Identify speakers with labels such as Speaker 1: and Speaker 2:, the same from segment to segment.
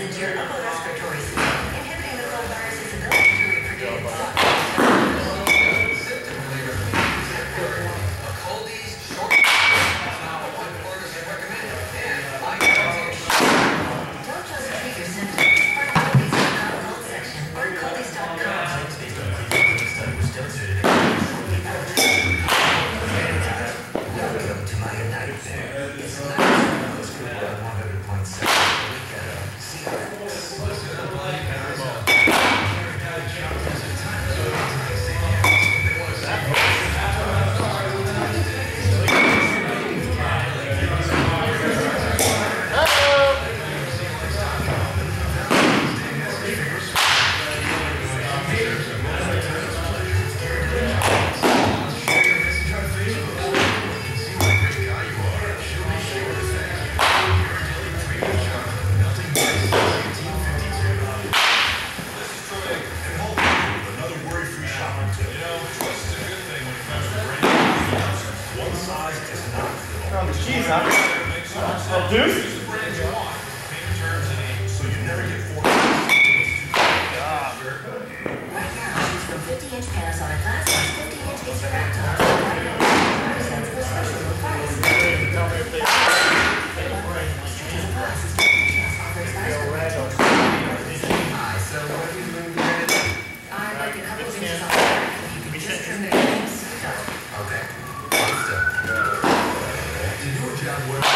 Speaker 1: into your
Speaker 2: Oh, deuce?
Speaker 1: Right now,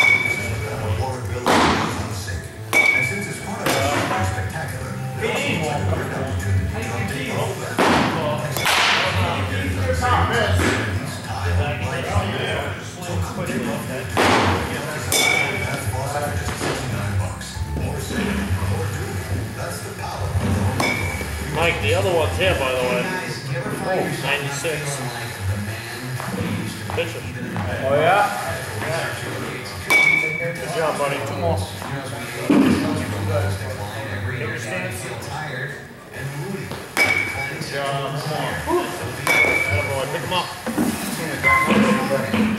Speaker 2: Mike, the other one's here, by the way.
Speaker 3: Oh,
Speaker 2: 96. Pitcher.
Speaker 4: Oh, yeah?
Speaker 2: Good job, buddy. Two more.
Speaker 3: Take your stance. Feel tired and moody.
Speaker 2: Good job. Come on. Attaboy. Pick him up.